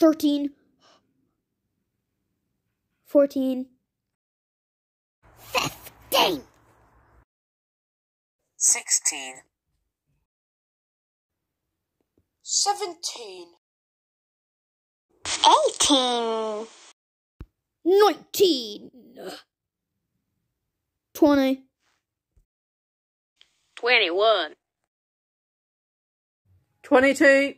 thirteen, fourteen, fifteen. sixteen, seventeen, eighteen, nineteen, twenty, twenty-one, Twenty-two,